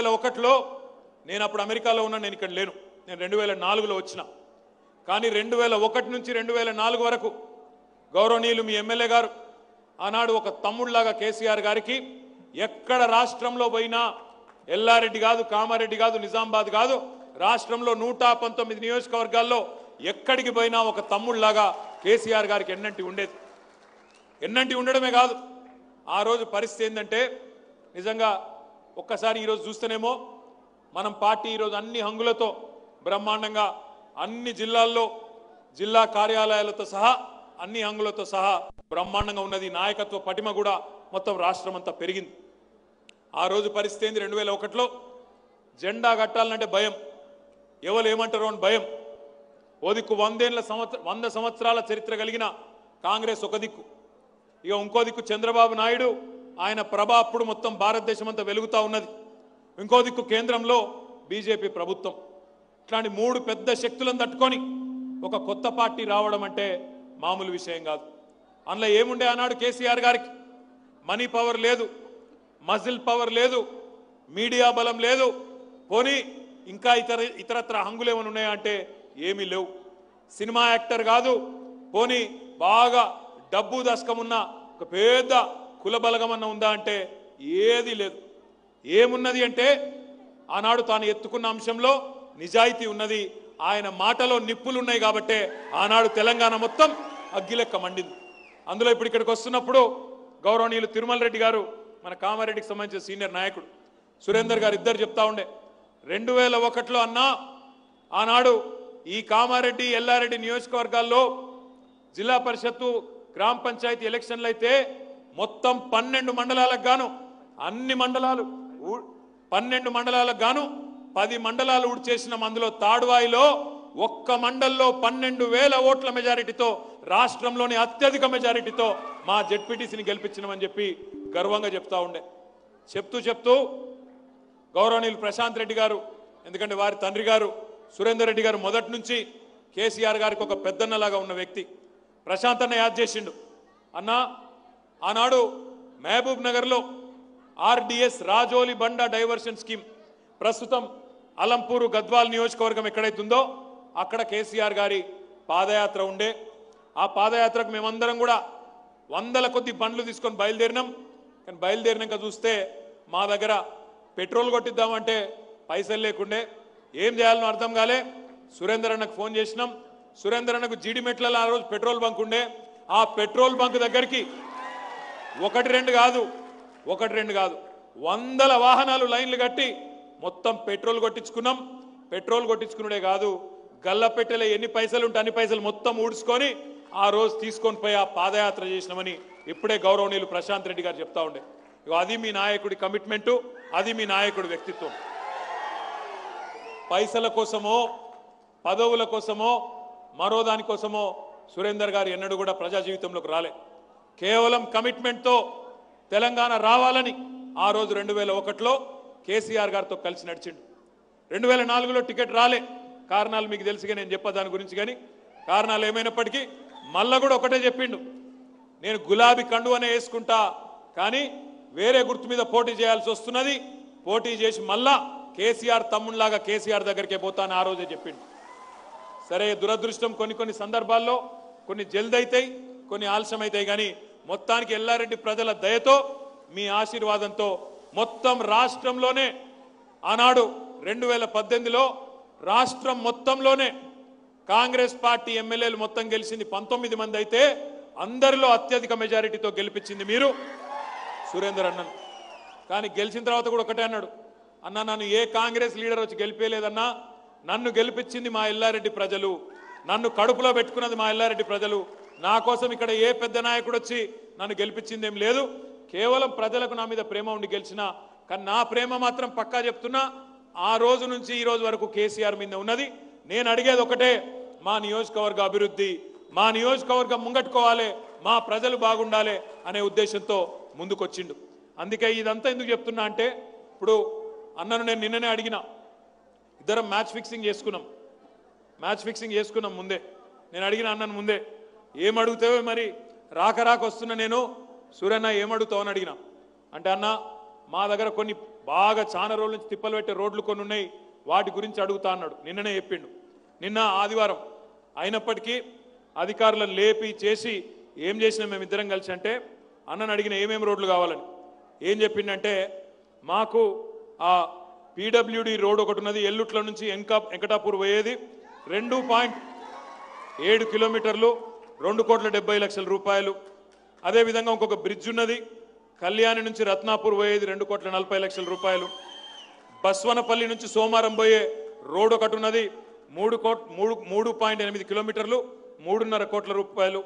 వేల ఒకటిలో నేను అప్పుడు అమెరికాలో ఉన్నా నేను ఇక్కడ లేను. నేను రెండు వేల నాలుగులో వచ్చిన. కానీ రెండు వేల ఒకటి నుంచి రెండు వేల నాలుగు వరకు గౌరవనీయులు మీ ఎమ్మెల్యే గారు ఆనాడు ఒక తమ్ముళ్ళాగా కేసీఆర్ గారికి ఎక్కడ రాష్ట్రంలో పోయినా ఎల్లారెడ్డి కాదు కామారెడ్డి కాదు నిజామాబాద్ కాదు రాష్ట్రంలో నూట పంతొమ్మిది నియోజకవర్గాల్లో ఎక్కడికి పోయినా ఒక తమ్ముళ్ళాగా కేసీఆర్ గారికి ఎన్నంటి ఉండేది. ఎన్నంటి ఉండడమే కాదు. ఆ రోజు పరిస్థితి ఏంటంటే నిజంగా ఒక్కసారి ఈరోజు చూస్తేనేమో మనం పార్టీ ఈరోజు అన్ని హంగులతో బ్రహ్మాండంగా అన్ని జిల్లాల్లో జిల్లా కార్యాలయాలతో సహా అన్ని హంగులతో సహా బ్రహ్మాండంగా ఉన్నది నాయకత్వ పటిమ కూడా మొత్తం రాష్ట్రం అంతా పెరిగింది. ఆ రోజు పరిస్థితి ఏంది? రెండు వేల ఒకటిలో జెండా కట్టాలంటే భయం. ఎవరు ఏమంటారో అని భయం. ఓ దిక్కు వందేళ్ళ సంవత్సర వంద సంవత్సరాల చరిత్ర కలిగిన కాంగ్రెస్ ఒక దిక్కు. ఇక ఇంకో దిక్కు చంద్రబాబు నాయుడు ఆయన ప్రభ అప్పుడు మొత్తం భారతదేశం అంతా వెలుగుతా ఉన్నది. ఇంకో దిక్కు కేంద్రంలో బీజేపీ ప్రభుత్వం. ఇట్లాంటి మూడు పెద్ద శక్తులను తట్టుకొని ఒక కొత్త పార్టీ రావడం అంటే మామూలు విషయం కాదు. అందులో ఏముండే ఆనాడు కేసీఆర్ గారికి? మనీ పవర్ లేదు మజిల్ పవర్ లేదు మీడియా బలం లేదు. పోనీ ఇంకా ఇతర ఇతరత్ర హంగులు ఏమైనా ఉన్నాయా అంటే ఏమీ లేవు. సినిమా యాక్టర్ కాదు పోనీ బాగా డబ్బు దశకం ఉన్న ఒక పెద్ద కుల బలగమన్న ఉందా అంటే ఏది లేదు. ఏమున్నది అంటే ఆనాడు తాను ఎత్తుకున్న అంశంలో నిజాయితీ ఉన్నది. ఆయన మాటలో నిప్పులున్నాయి కాబట్టే ఆనాడు తెలంగాణ మొత్తం అగ్గిలెక్క మండింది. అందులో ఇప్పుడు ఇక్కడికి వస్తున్నప్పుడు గౌరవనీయులు తిరుమల రెడ్డి గారు మన కామారెడ్డికి సంబంధించిన సీనియర్ నాయకుడు సురేందర్ గారు ఇద్దరు చెప్తా ఉండే రెండు వేల ఒకటిలో అన్నా ఆనాడు ఈ కామారెడ్డి ఎల్లారెడ్డి నియోజకవర్గాల్లో జిల్లా పరిషత్తు గ్రామ పంచాయతీ ఎలక్షన్లు అయితే మొత్తం పన్నెండు మండలాలకు గాను అన్ని మండలాలు ఊ- పన్నెండు మండలాలకు గాను పది మండలాలు ఊడ్చేసిన అందులో తాడువాయిలో ఒక్క మండల్లో పన్నెండు వేల ఓట్ల మెజారిటీతో రాష్ట్రంలోని అత్యధిక మెజారిటీతో మా జెడ్పీటీసీని గెలిపించినామని చెప్పి గర్వంగా చెప్తా ఉండే. చెప్తూ చెప్తూ గౌరవనీయులు ప్రశాంత్ రెడ్డి గారు ఎందుకంటే వారి తండ్రి గారు సురేందర్ రెడ్డి గారు మొదటి నుంచి కేసీఆర్ గారికి ఒక పెద్దన్నలాగా ఉన్న వ్యక్తి. ప్రశాంత్ అన్న యాద్ చేసిండు. అన్న ఆనాడు మహబూబ్ నగర్లో ఆర్డిఎస్ రాజోలి బండ డైవర్షన్ స్కీమ్ ప్రస్తుతం అలంపూరు గద్వాల్ నియోజకవర్గం ఎక్కడైతుందో అక్కడ కేసీఆర్ గారి పాదయాత్ర ఉండే. ఆ పాదయాత్రకు మేమందరం కూడా వందల కొద్ది బండ్లు తీసుకొని బయలుదేరినాం. కానీ బయలుదేరినాక చూస్తే మా దగ్గర పెట్రోల్ కొట్టిద్దామంటే పైసలు లేకుండే. ఏం చేయాలనో అర్థం కాలే. సురేందర్ అన్నకు ఫోన్ చేసినాం. సురేందర్ అన్నకు జీడిమెట్లలో ఆ రోజు పెట్రోల్ బంక్ ఉండే. ఆ పెట్రోల్ బంక్ దగ్గరికి ఒకటి రెండు కాదు ఒకటి రెండు కాదు. వందల వాహనాలు లైన్లు కట్టి మొత్తం పెట్రోల్ కొట్టించుకున్నాం. పెట్రోల్ కొట్టించుకున్నాడే కాదు గల్ల పెట్టెలో ఎన్ని పైసలు ఉంటే అన్ని పైసలు మొత్తం ఊడ్చుకొని ఆ రోజు తీసుకొని పోయి ఆ పాదయాత్ర చేసినామని ఇప్పుడే గౌరవనీయులు ప్రశాంత్ రెడ్డి గారు చెప్తా ఉండే. ఇగో అది మీ నాయకుడి కమిట్మెంటు అది మీ నాయకుడి వ్యక్తిత్వం. పైసల కోసమో పదవుల కోసమో మరో దానికోసమో సురేందర్ గారు ఎన్నడూ కూడా ప్రజా జీవితంలోకి రాలే. కేవలం కమిట్మెంట్తో తెలంగాణ రావాలని ఆ రోజు రెండు వేల ఒకటిలో కేసీఆర్ గారితో కలిసి నడిచిండు. రెండు వేల నాలుగులో టికెట్ రాలే. కారణాలు మీకు తెలుసుగా నేను చెప్పా దాని గురించి కానీ కారణాలు ఏమైనప్పటికీ మళ్ళా కూడా ఒకటే చెప్పిండు. నేను గులాబీ కండువనే వేసుకుంటా కానీ వేరే గుర్తు మీద పోటీ చేయాల్సి వస్తున్నది పోటీ చేసి మళ్ళా కేసీఆర్ తమ్ముళ్ళాగా కేసీఆర్ దగ్గరికే పోతాను ఆ రోజే చెప్పిండు. సరే దురదృష్టం కొన్ని కొన్ని సందర్భాల్లో కొన్ని జల్దైతాయి కొన్ని ఆలస్యం అవుతాయి కానీ మొత్తానికి ఎల్లారెడ్డి ప్రజల దయతో మీ ఆశీర్వాదంతో మొత్తం రాష్ట్రంలోనే ఆనాడు రెండు వేల పద్దెనిమిదిలో రాష్ట్రం మొత్తంలోనే కాంగ్రెస్ పార్టీ ఎమ్మెల్యేలు మొత్తం గెలిచింది పంతొమ్మిది మంది అయితే అందరిలో అత్యధిక మెజారిటీతో గెలిపించింది మీరు సురేందర్ అన్నను. కానీ గెలిచిన తర్వాత కూడా ఒకటే అన్నాడు అన్న నన్ను ఏ కాంగ్రెస్ లీడర్ వచ్చి గెలిపేయలేదన్నా నన్ను గెలిపించింది మా ఎల్లారెడ్డి ప్రజలు నన్ను కడుపులో పెట్టుకున్నది మా ఎల్లారెడ్డి ప్రజలు నా కోసం ఇక్కడ ఏ పెద్ద నాయకుడు వచ్చి నన్ను గెలిపించింది ఏం లేదు. కేవలం ప్రజలకు నా మీద ప్రేమ ఉండి గెలిచిన కానీ నా ప్రేమ మాత్రం పక్కా చెప్తున్నా ఆ రోజు నుంచి ఈ రోజు వరకు కేసీఆర్ మీద ఉన్నది. నేను అడిగేది ఒకటే మా నియోజకవర్గ అభివృద్ధి మా నియోజకవర్గం ముంగట్టుకోవాలి మా ప్రజలు బాగుండాలి అనే ఉద్దేశంతో ముందుకొచ్చిండు. అందుకే ఇదంతా ఎందుకు చెప్తున్నా అంటే ఇప్పుడు అన్నను నేను నిన్ననే అడిగిన ఇద్దరం మ్యాచ్ ఫిక్సింగ్ చేసుకున్నాం. మ్యాచ్ ఫిక్సింగ్ చేసుకున్నాం ముందే. నేను అడిగిన అన్నను ముందే. ఏం మరి? రాక రాక వస్తున్నా నేను. సూర్యన్న ఏమడుగుతావు అని అడిగిన. అంటే అన్న మా దగ్గర కొన్ని బాగా చాలా రోజుల నుంచి తిప్పలు పెట్టే రోడ్లు కొన్ని ఉన్నాయి. వాటి గురించి అడుగుతా అన్నాడు. నిన్ననే చెప్పిండు. నిన్న ఆదివారం అయినప్పటికీ అధికారులను లేపి చేసి ఏం చేసినా మేము ఇద్దరం కలిసి అంటే అన్నను అడిగిన ఏమేమి రోడ్లు కావాలని. ఏం చెప్పిండంటే మాకు ఆ పీడబ్ల్యూడి రోడ్ ఒకటి ఉన్నది. ఎల్లుట్ల నుంచి వెంక వెంకటాపూర్ పోయేది. రెండు పాయింట్ ఏడు కిలోమీటర్లు రెండు కోట్ల డెబ్బై లక్షల రూపాయలు. అదేవిధంగా ఇంకొక బ్రిడ్జ్ ఉన్నది. కళ్యాణి నుంచి రత్నాపూర్ పోయేది రెండు కోట్ల నలభై లక్షల రూపాయలు. బస్వనపల్లి నుంచి సోమారం పోయే రోడ్ ఒకటి ఉన్నది. మూడు కోట్ మూడు మూడు పాయింట్ ఎనిమిది కిలోమీటర్లు మూడున్నర కోట్ల రూపాయలు.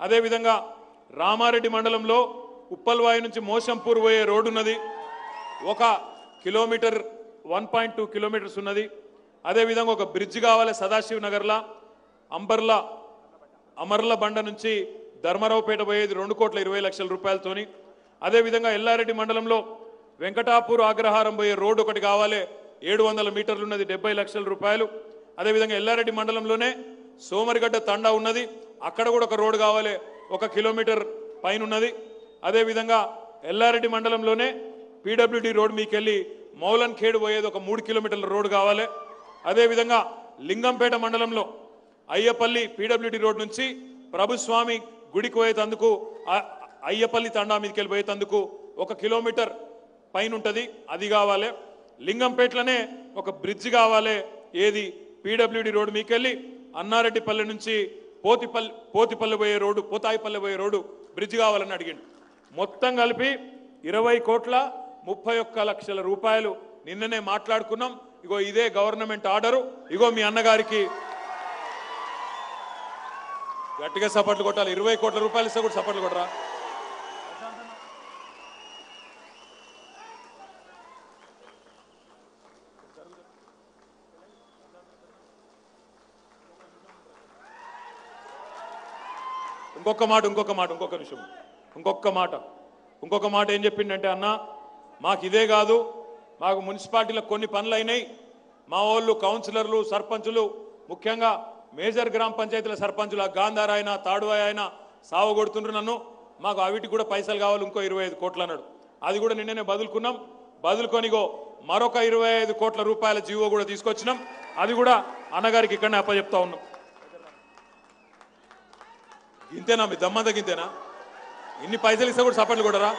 అదేవిధంగా రామారెడ్డి మండలంలో ఉప్పల్వాయి నుంచి మోసంపూర్ పోయే రోడ్డు ఉన్నది. ఒక kilometre one point two kilometres ఉన్నది. అదేవిధంగా ఒక బ్రిడ్జ్ కావాలి సదాశివ్ నగర్లా అంబర్లా అమర్ల బండ నుంచి ధర్మరావుపేట పోయేది రెండు కోట్ల ఇరవై లక్షల రూపాయలతోని. అదేవిధంగా ఎల్లారెడ్డి మండలంలో వెంకటాపూర్ అగ్రహారం పోయే రోడ్డు ఒకటి కావాలి ఏడు వందల మీటర్లు ఉన్నది డెబ్బై లక్షల రూపాయలు. అదేవిధంగా ఎల్లారెడ్డి మండలంలోనే సోమరిగడ్డ తండా ఉన్నది అక్కడ కూడా ఒక రోడ్డు కావాలి ఒక కిలోమీటర్ పైన ఉన్నది అదేవిధంగా ఎల్లారెడ్డి మండలంలోనే పీడబ్ల్యూడి రోడ్ మీకెళ్ళి మౌలన్ ఖేడ్ పోయేది ఒక మూడు కిలోమీటర్ల రోడ్డు కావాలి. అదేవిధంగా లింగంపేట మండలంలో అయ్యపల్లి పీడబ్ల్యూడి రోడ్ నుంచి ప్రభుస్వామి గుడికి పోయేటందుకు అయ్యపల్లి తండా మీదకి వెళ్ళి ఒక కిలోమీటర్ పైన ఉంటుంది అది కావాలి. లింగంపేటలోనే ఒక బ్రిడ్జ్ కావాలి ఏది? పీడబ్ల్యూడి రోడ్ మీకెళ్ళి అన్నారెడ్డిపల్లి నుంచి పోతిపల్లి పోతిపల్లి పోయే రోడ్డు పోతాయిపల్లి పోయే రోడ్డు బ్రిడ్జ్ కావాలని అడిగిండు. మొత్తం కలిపి ఇరవై కోట్ల ముప్పై ఒక్క లక్షల రూపాయలు నిన్ననే మాట్లాడుకున్నాం. ఇగో ఇదే గవర్నమెంట్ ఆర్డరు. ఇగో మీ అన్నగారికి గట్టిగా సపోర్ట్లు కొట్టాలి. ఇరవై కోట్ల రూపాయలు ఇస్తే కూడా సపోర్ట్లు కొట్టరా? ఇంకొక మాట ఇంకొక మాట ఇంకొక నిమిషం. ఇంకొక మాట. ఇంకొక మాట ఏం చెప్పిండంటే అన్న మాకు ఇదే కాదు. మాకు మున్సిపాలిటీలో కొన్ని పనులు అయినాయి. మా వాళ్ళు కౌన్సిలర్లు సర్పంచులు ముఖ్యంగా మేజర్ గ్రామ పంచాయతీల సర్పంచులు గాంధార్ ఆయన తాడువాయి అయినా సాగు కొడుతుండ్రు నన్ను. మాకు అవిటికి కూడా పైసలు కావాలి ఇంకో ఇరవై ఐదు కోట్లు అన్నాడు. అది కూడా నిన్ననే బదులుకున్నాం. బదులుకొనిగో మరొక ఇరవై ఐదు కోట్ల రూపాయల జీవో కూడా తీసుకొచ్చినాం. అది కూడా అన్నగారికి ఇక్కడనే అప్పచెప్తా ఉన్నాం. ఇంతేనా మీ దమ్మంత గింతేనా? ఇన్ని పైసలు ఇస్తే కూడా సపట్లు కొడరా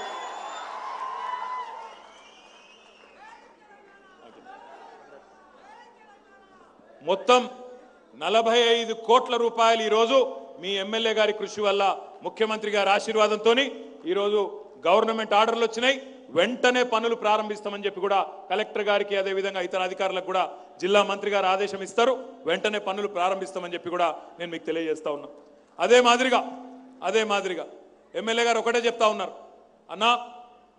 మొత్తం నలభై ఐదు కోట్ల రూపాయలు ఈరోజు మీ ఎమ్మెల్యే గారి కృషి వల్ల ముఖ్యమంత్రి గారి ఆశీర్వాదంతో ఈరోజు గవర్నమెంట్ ఆర్డర్లు వచ్చినాయి. వెంటనే పనులు ప్రారంభిస్తామని చెప్పి కూడా కలెక్టర్ గారికి అదేవిధంగా ఇతర అధికారులకు కూడా జిల్లా మంత్రి గారు ఆదేశం ఇస్తారు. వెంటనే పనులు ప్రారంభిస్తామని చెప్పి కూడా నేను మీకు తెలియజేస్తా ఉన్నా. అదే మాదిరిగా అదే మాదిరిగా ఎమ్మెల్యే గారు ఒకటే చెప్తా ఉన్నారు. అన్నా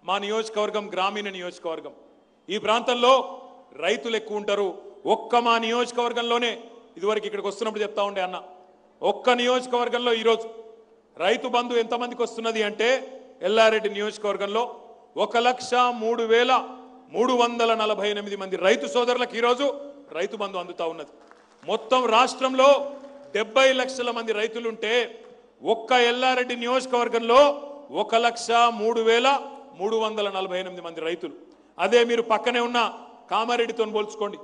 మా నియోజకవర్గం గ్రామీణ నియోజకవర్గం. ఈ ప్రాంతంలో రైతులు ఎక్కువ ఉంటారు. ఒక్క మా నియోజకవర్గంలోనే ఇదివరకు ఇక్కడికి వస్తున్నప్పుడు చెప్తా ఉండే అన్న. ఒక్క నియోజకవర్గంలో ఈరోజు రైతు బంధు ఎంతమందికి వస్తున్నది అంటే ఎల్లారెడ్డి నియోజకవర్గంలో ఒక లక్ష మూడు వేల మూడు వందల నలభై ఎనిమిది మంది రైతు సోదరులకు ఈరోజు రైతు బంధు అందుతా ఉన్నది. మొత్తం రాష్ట్రంలో డెబ్బై లక్షల మంది రైతులుంటే ఒక్క ఎల్లారెడ్డి నియోజకవర్గంలో ఒక లక్ష మూడు వేల మూడు వందల నలభై ఎనిమిది మంది రైతులు. అదే మీరు పక్కనే ఉన్న కామారెడ్డితో పోల్చుకోండి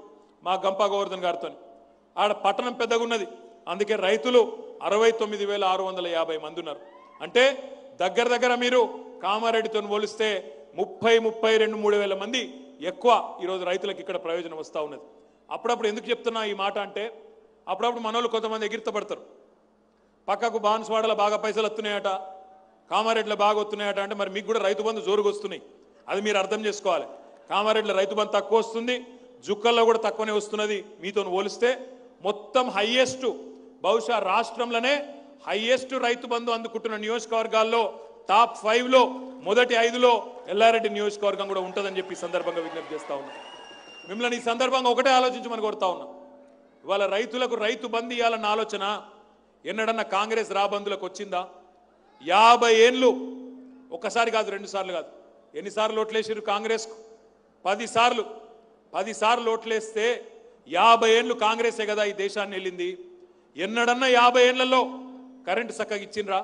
మా గంపా గోవర్ధన్ గారితో ఆడ పట్టణం పెద్దగా ఉన్నది అందుకే రైతులు అరవై తొమ్మిది వేల ఆరు వందల యాభై మంది ఉన్నారు. అంటే దగ్గర దగ్గర మీరు కామారెడ్డితో పోలిస్తే ముప్పై ముప్పై రెండు మూడు వేల మంది ఎక్కువ ఈరోజు రైతులకు ఇక్కడ ప్రయోజనం వస్తూ ఉన్నది. అప్పుడప్పుడు ఎందుకు చెప్తున్నా ఈ మాట అంటే అప్పుడప్పుడు మనోళ్ళు కొంతమంది ఎగిరితపడతారు. పక్కకు బాన్స్వాడలో బాగా పైసలు వస్తున్నాయట కామారెడ్డిలో బాగా వస్తున్నాయట అంటే మరి మీకు కూడా రైతు బంధు జోరుగా వస్తున్నాయి. అది మీరు అర్థం చేసుకోవాలి. కామారెడ్డిలో రైతు బంధు తక్కువ వస్తుంది జుక్కల్లో కూడా తక్కువనే వస్తున్నది మీతో పోలిస్తే మొత్తం హైయెస్ట్ బహుశా రాష్ట్రంలోనే హైయెస్ట్ రైతు బంధు అందుకుంటున్న నియోజకవర్గాల్లో టాప్ ఫైవ్లో మొదటి ఐదులో ఎల్లారెడ్డి నియోజకవర్గం కూడా ఉంటుందని చెప్పి సందర్భంగా విజ్ఞప్తి చేస్తూ ఉన్నా. మిమ్మల్ని ఈ సందర్భంగా ఒకటే ఆలోచించమని కోరుతా ఉన్నా. ఇవాళ రైతులకు రైతు బంద్ ఇవ్వాలన్న ఆలోచన ఎన్నడన్నా కాంగ్రెస్ రాబందులకు వచ్చిందా? యాభై ఏళ్ళు ఒకసారి కాదు రెండు సార్లు కాదు. ఎన్నిసార్లు ఓట్లేసారు కాంగ్రెస్కు? పదిసార్లు పదిసార్లు ఓట్లేస్తే యాభై ఏళ్ళు కాంగ్రెసే కదా ఈ దేశాన్ని వెళ్ళింది. ఎన్నడన్నా యాభై ఏళ్ళలో కరెంటు చక్కగా ఇచ్చిండ్రా